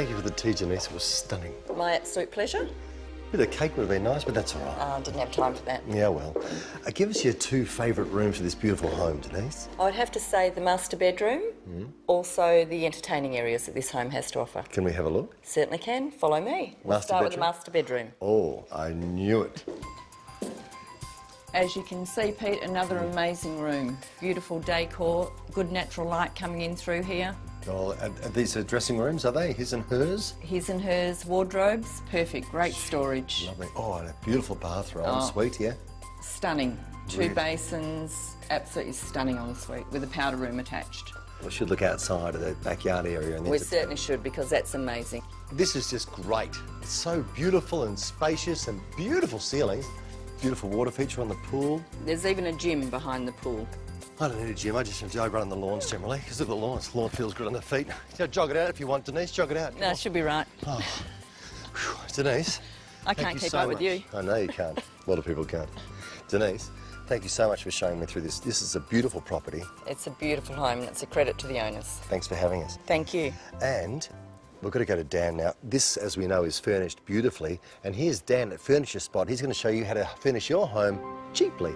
Thank you for the tea, Janice. It was stunning. My absolute pleasure. A bit of cake would have been nice, but that's all right. Uh, didn't have time for that. Yeah, well. Uh, give us your two favourite rooms for this beautiful home, Denise. I'd have to say the master bedroom, also the entertaining areas that this home has to offer. Can we have a look? Certainly can. Follow me. We'll Master start with the master bedroom. Oh, I knew it. As you can see, Pete, another amazing room. Beautiful decor, good natural light coming in through here. Oh, these are dressing rooms, are they? His and hers? His and hers wardrobes, perfect, great storage. Lovely. Oh, and a beautiful bathroom. Oh. Sweet, yeah? Stunning. Two basins, absolutely stunning ensuite with a powder room attached. We should look outside of the backyard area. And We certainly should because that's amazing. This is just great. It's so beautiful and spacious and beautiful ceilings. Beautiful water feature on the pool. There's even a gym behind the pool. I don't need a gym. I just enjoy running the lawns generally because look at the lawns. The lawn feels good on the feet. Yeah, jog it out if you want, Denise. Jog it out. No, it should be right. Oh. Denise. I can't keep so up with you. I know you can't. a lot of people can't. Denise, thank you so much for showing me through this. This is a beautiful property. It's a beautiful home and it's a credit to the owners. Thanks for having us. Thank you. And we've got to go to Dan now. This, as we know, is furnished beautifully. And here's Dan at Furniture Spot. He's going to show you how to furnish your home cheaply.